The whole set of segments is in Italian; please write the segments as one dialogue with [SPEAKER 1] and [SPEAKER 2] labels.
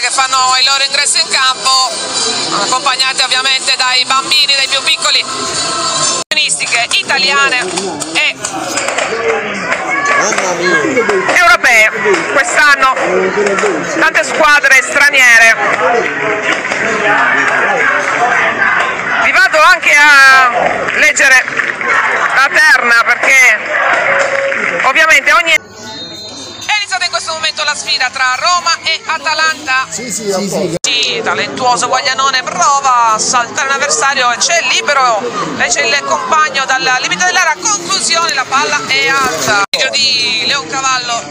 [SPEAKER 1] che fanno il loro ingresso in campo, accompagnate ovviamente dai bambini, dai più piccoli, italiane e europee quest'anno, tante squadre straniere. Vi vado anche a leggere la terna perché ovviamente ogni momento la sfida tra Roma e Atalanta.
[SPEAKER 2] Sì, sì, sì,
[SPEAKER 1] sì. talentuoso Guaglianone prova a saltare l'avversario, c'è libero, c'è il compagno dal limite dell'area, conclusione, la palla è alta. Video di Leon Cavallo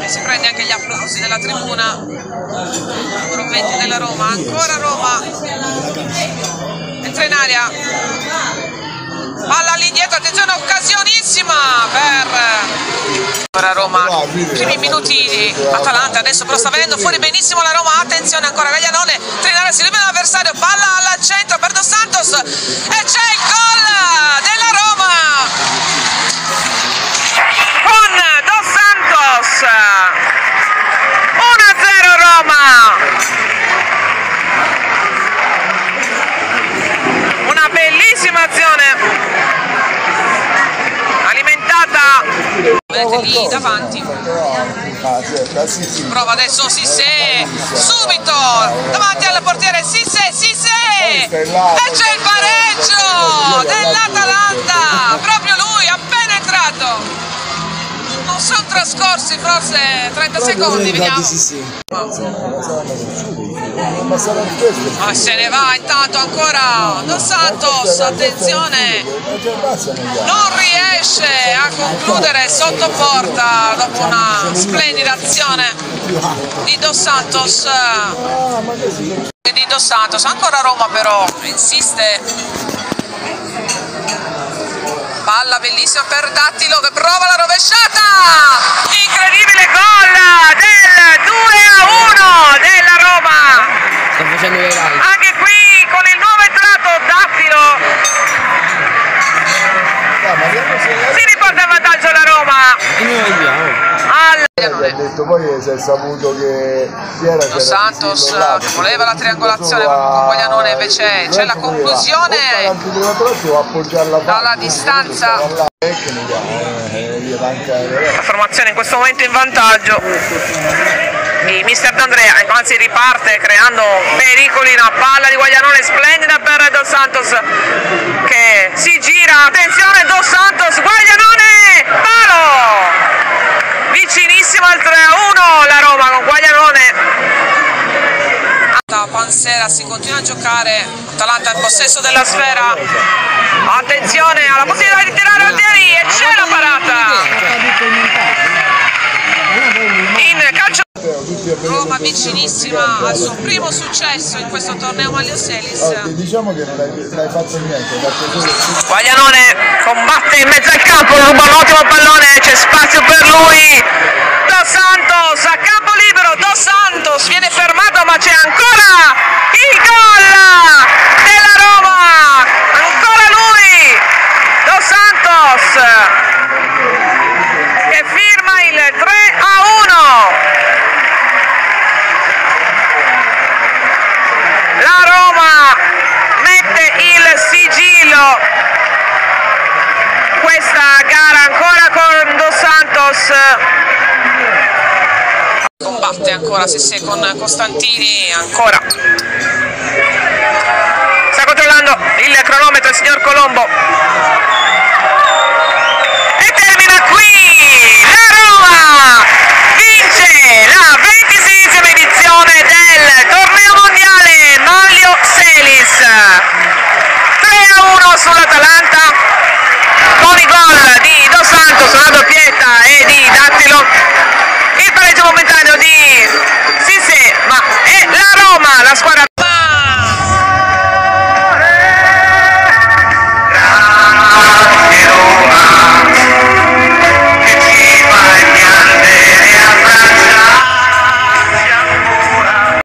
[SPEAKER 1] e si prende anche gli applausi della tribuna. Numero 20 della Roma, ancora Roma. Entra in aria. Palla lì dietro, attenzione, occasionissima per Ora Roma, primi minuti di Atalanta, adesso però sta venendo fuori benissimo la Roma, attenzione ancora Gaglianone, Trinare si libera l'avversario, palla al centro per Dos Santos. E c'è il gol della Roma. Con Dos Santos, 1-0 Roma, una bellissima azione vedete lì davanti. Prova adesso Sisse. Subito. Davanti al portiere Sisse Sisse. E c'è il pareggio dell'Atalanta. Proprio lui appena entrato sono trascorsi forse 30 secondi vediamo. ma se ne va intanto ancora Dos Santos attenzione. Non riesce a concludere sotto porta dopo una splendida azione di Dos Santos. Di Dos Santos. Ancora Roma però insiste. Palla bellissima per Dattilo che prova la rovesciata incredibile gol del 2 a 1 della Roma! Anche qui con il nuovo entrato Dattilo si riporta in vantaggio la Roma. Al
[SPEAKER 2] ha detto poi si è saputo che si era
[SPEAKER 1] Dos Santos che voleva la triangolazione con Guaglianone invece c'è la conclusione. dalla distanza la formazione in questo momento in vantaggio. Di mister D'Andrea anzi riparte creando pericoli. Una palla di Guaglianone splendida per Dos Santos che si gira. Attenzione Dos Santos Guaglianone palo! Vicinissimo al 3 a 1 la Roma con Guaglianone. Pansera si continua a giocare. Atalanta in possesso della sfera. Attenzione alla possibilità di tirare Altieri e c'è la parata in calcio Roma vicinissima al suo primo successo in questo torneo Maglio Selis
[SPEAKER 2] diciamo che non hai, fatto niente
[SPEAKER 1] Guaglianone combatte in mezzo al campo ruba un ottimo pallone c'è spazio per lui il sigillo. Questa gara ancora con Dos Santos. Combatte ancora se si con Costantini ancora. Sta controllando il cronometro il signor Colombo e termina qui la Roma vince la 26esima edizione del torneo mondiale Maglio Selis 3 a 1 sull'Atalanta con i gol di Dos Santos, una doppietta e di Dattilo. Il pareggio momentaneo di Sisse ma è la Roma la squadra